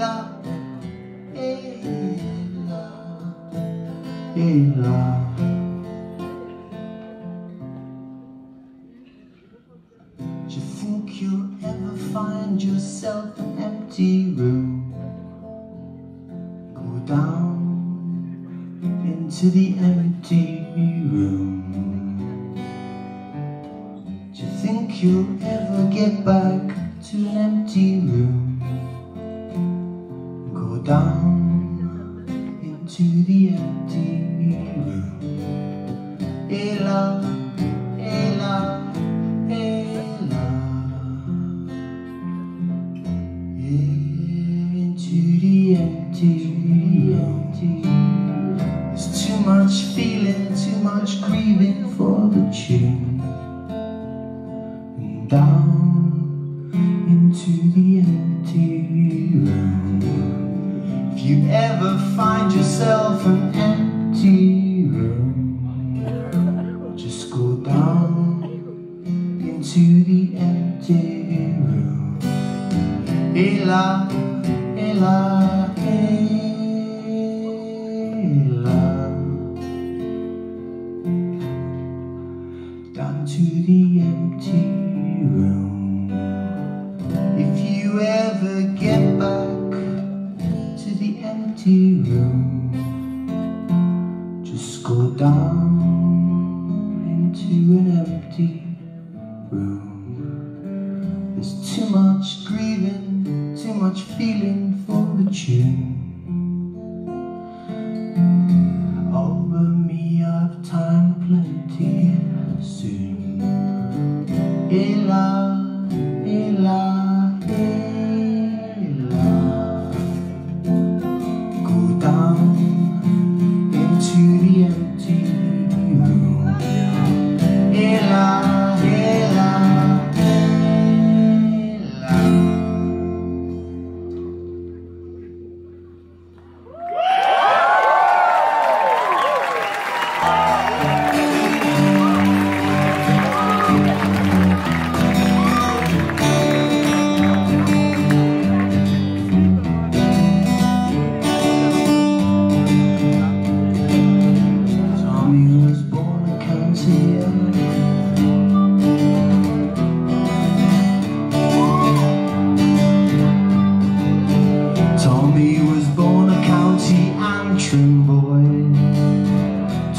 Ela, Ela, Ela. Do you think you'll ever find yourself an empty room? Go down into the to the empty room. If you ever get back to the empty room,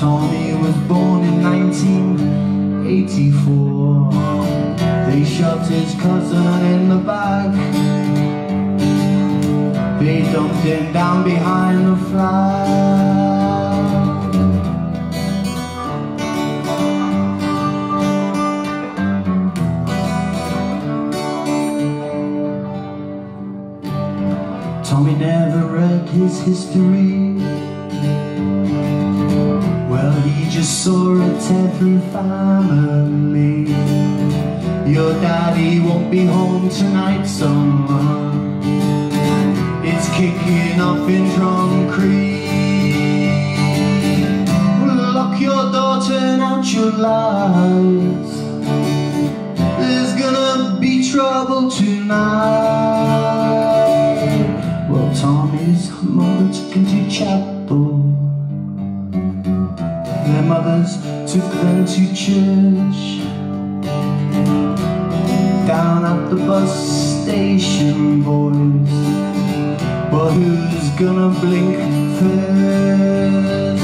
Tommy was born in 1984 They shot his cousin in the back. They dumped him down behind the flag. Tommy never read his history. Just saw it every family. Your daddy won't be home tonight, summer. Uh, it's kicking off in Drumcree. Lock your door, turn out your lights. Took them to church. Down at the bus station, boys. But who's gonna blink first?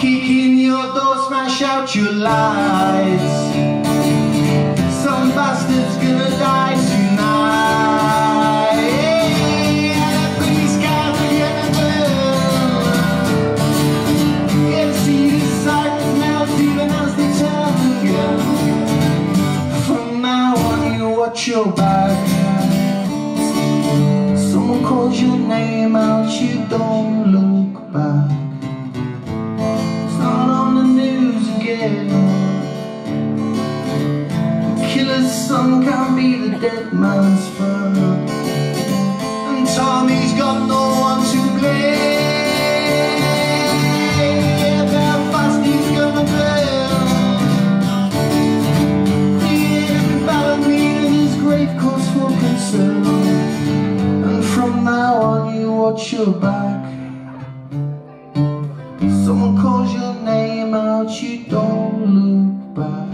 Kick in your door, smash out your lights. Name out, you don't look back. It's not on the news again. Killer's son can't be the dead Someone calls your name out, you don't look back.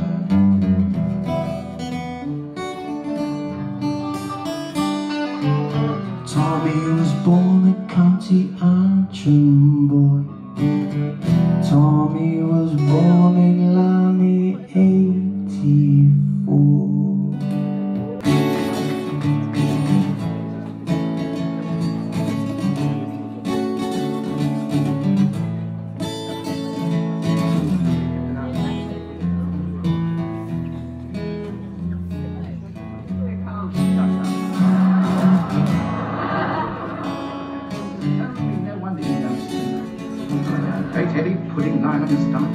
Hey, Teddy, putting nine on your stomach.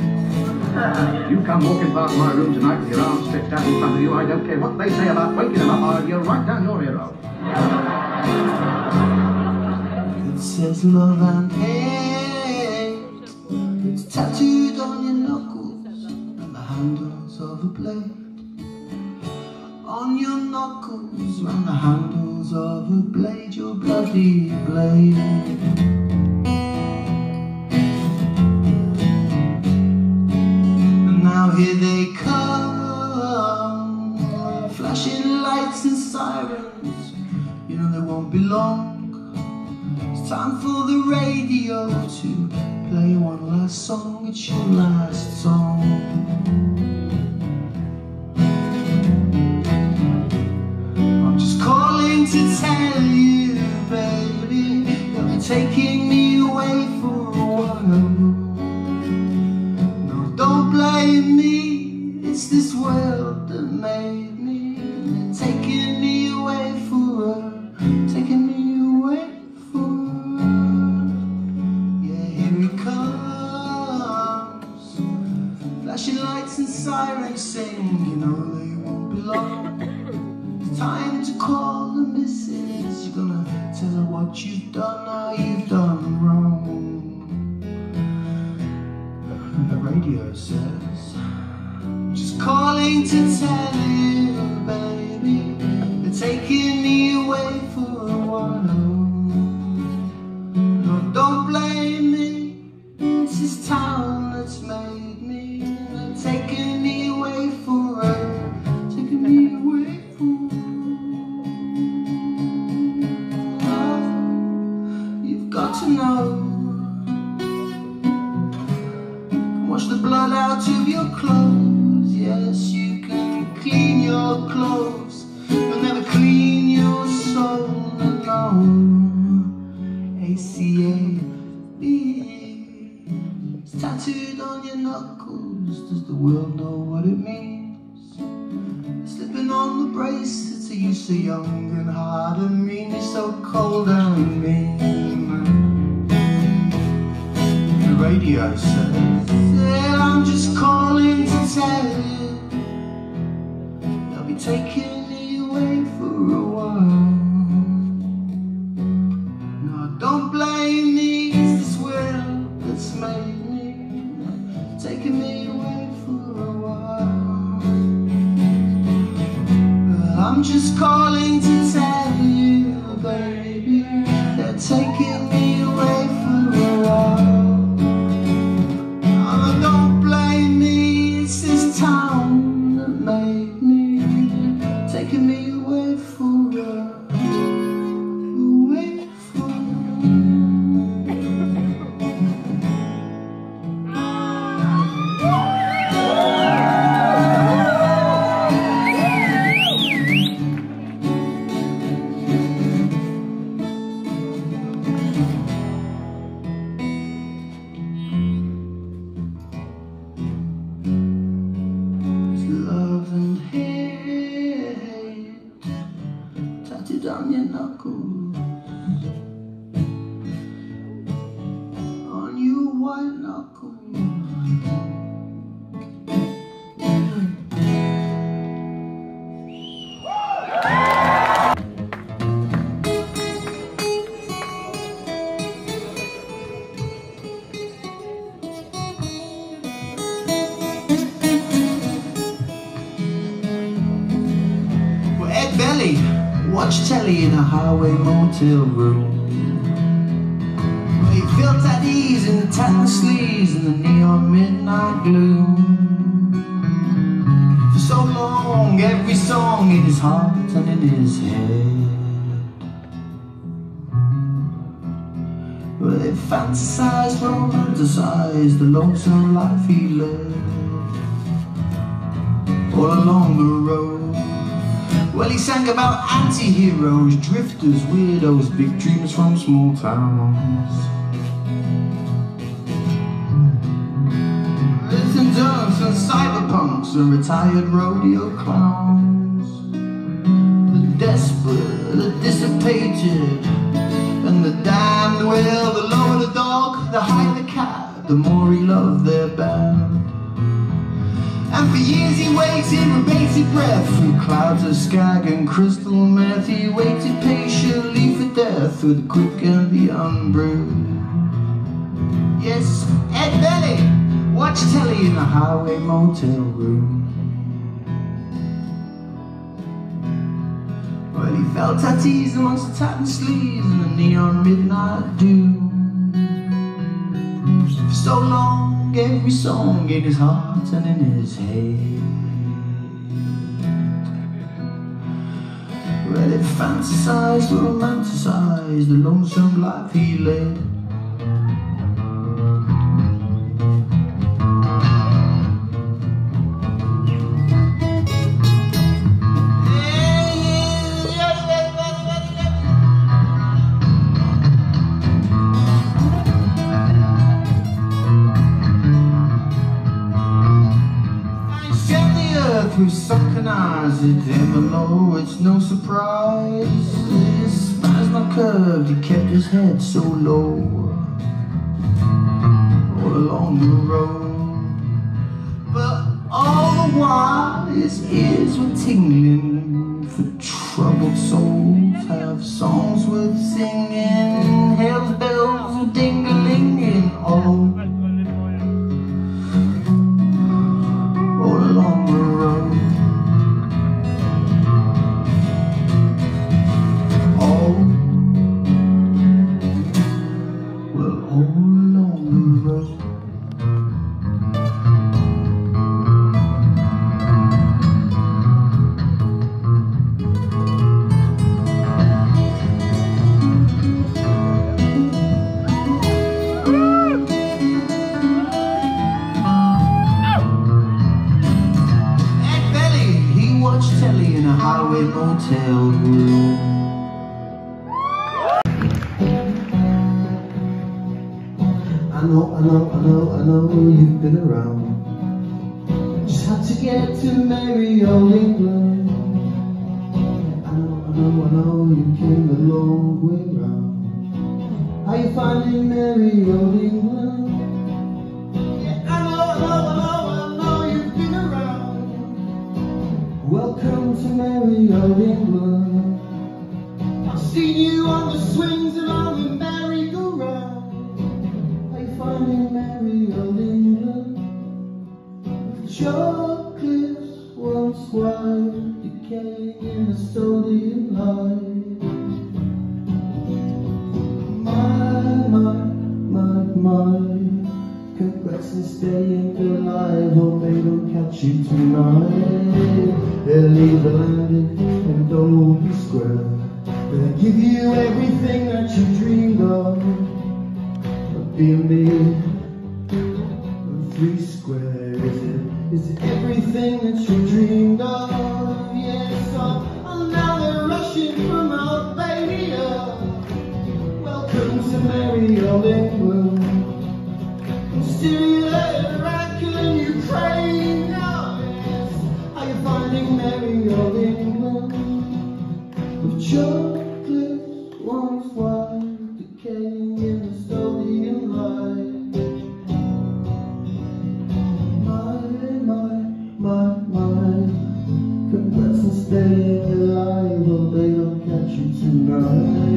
You come walking past my room tonight with your arms stretched out in front of you. I don't care what they say about waking them up. I'll yell right down your ear hole. It says love and hate. It's tattooed on your knuckles and the handles of a blade. On your knuckles and the handles of a blade, your bloody blade. And now here they come, flashing lights and sirens. You know they won't be long. It's time for the radio to play one last song. It's your last song. Taking me away for a while. No, don't blame me. It's this world that made what you've done. Now you've done wrong. The radio says, just calling to tell Does the world know what it means? Slipping on the bracelets. Are you so young and hard and mean? You're so cold and mean. The radio says that I'm just calling to tell you they'll be taking on your knuckles, on In highway motel room. trees and the tan sleeves and the neon midnight gloom. For so long, every song in his heart and in his head. Well, they fantasized, romanticized the lonesome life he led all along the road. Well, he sang about anti-heroes, drifters, weirdos, big dreams from small towns. Listen, dunks and cyberpunks and retired rodeo clowns. The desperate, the dissipated, and the damned. Well, the lower the dog, the higher the cat, the more he loved their band. And for years he waited with bated breath. Through clouds of skag and crystal meth He waited patiently for death Through the quick and the unbrewed Yes, Ed Belly Watch telly in the highway motel room. Well, he felt at ease amongst the tattered sleeves And the neon midnight dew. For so long every song in his heart and in his head. Well, it fantasized, romanticized the lonesome life he led. Eyes it's no surprise. His spine's not curved, he kept his head so low. All along the road. But all the while his ears were tingling For troubled souls. Have songs worth singing to get to merry old England. I know, I know, I know you came a long way round. How you finding merry old England? And all along and all around you keep around Welcome to merry old England. I've seen you on the swings The chocolates once white, decaying in the sodium light. My, my, my, my. Congrats and staying alive, or they don't catch you tonight. They'll leave the landing and don't be square. They'll give you everything that you dreamed of. But being me, is everything that you dreamed staying alive, or they don't catch you tonight.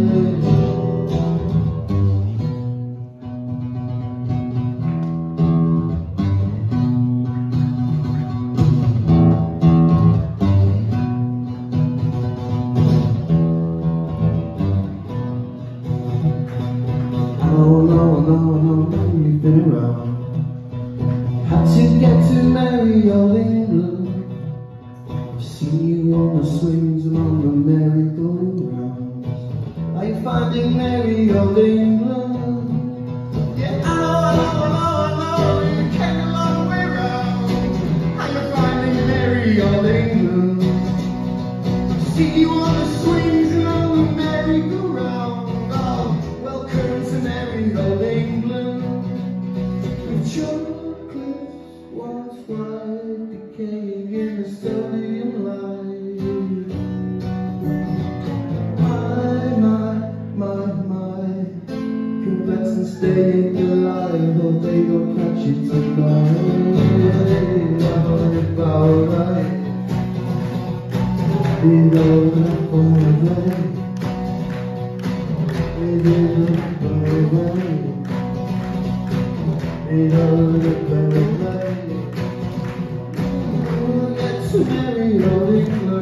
Let's marry England. Let's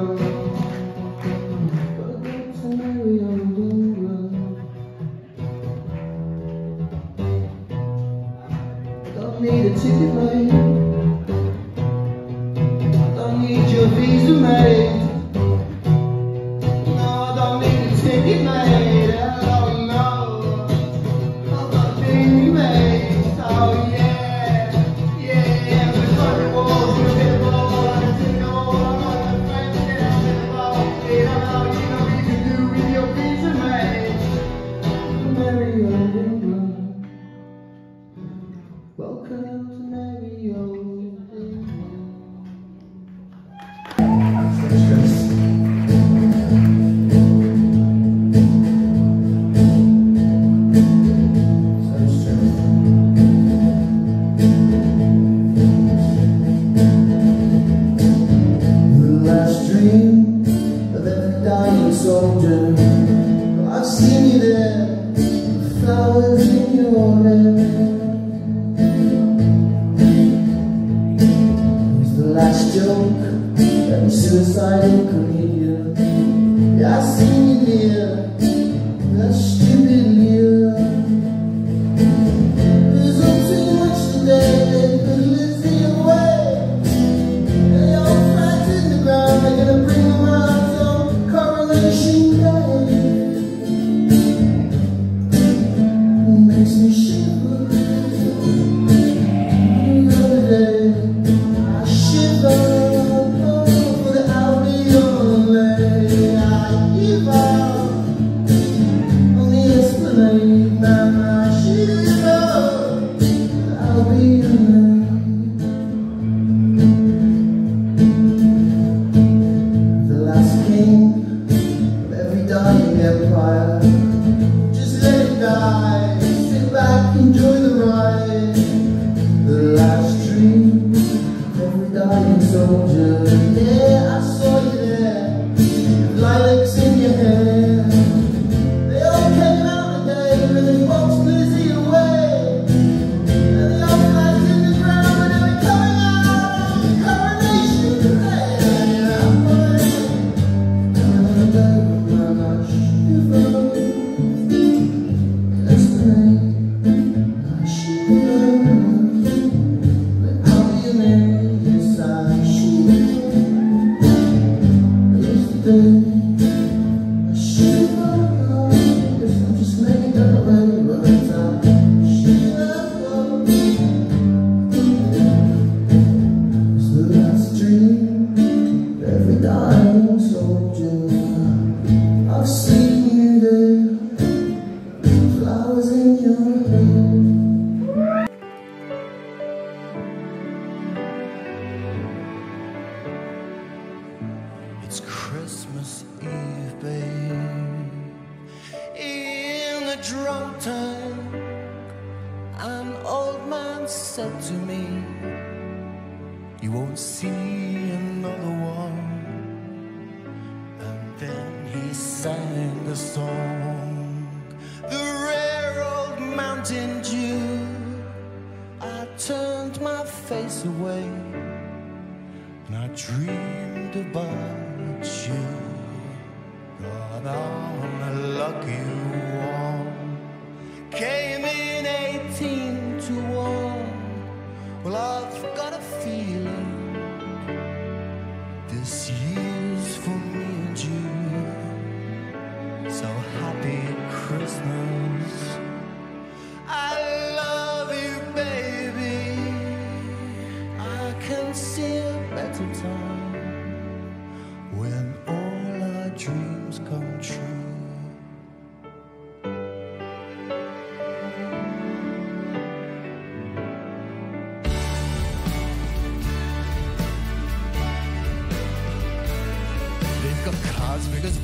Welcome to grande and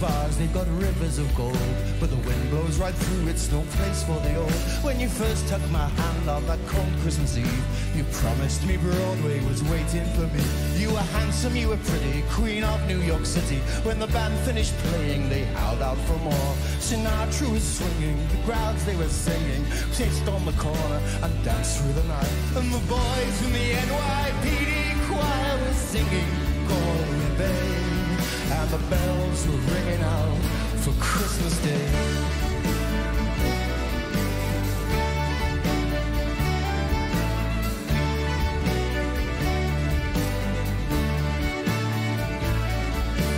bars, they've got rivers of gold. But the wind blows right through, it's no place for the old. When you first took my hand on that cold Christmas Eve, you promised me Broadway was waiting for me. You were handsome, you were pretty, queen of New York City. When the band finished playing, they howled out for more. Sinatra was swinging, the crowds they were singing, pissed on the corner and danced through the night. And the boys from the NYPD choir were singing, Galway the bells were ringing out for Christmas Day.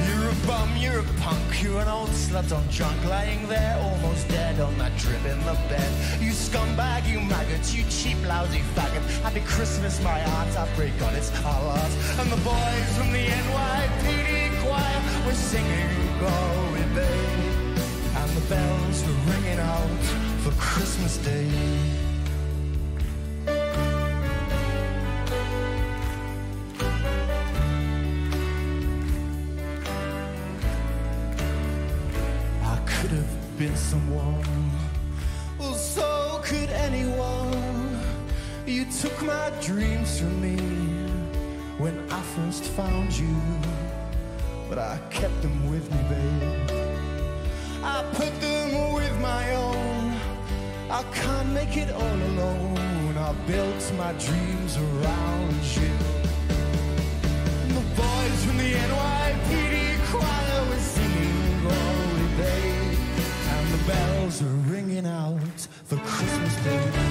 You're a bum, you're a punk, you're an old slut on junk lying there almost dead on that drip in the bed. You scumbag, you maggot, you cheap lousy faggot. Happy Christmas, my heart, I pray God it's last. And the boys from the NYPD choir were singing Galway Bay. And the bells were ringing out for Christmas Day. I could have been someone. Well, so could anyone. You took my dreams from me when I first found you but I kept them with me, babe. I put them with my own. I can't make it all alone. I built my dreams around you. The boys from the NYPD choir were singing Galway Bay," and the bells are ringing out for Christmas Day.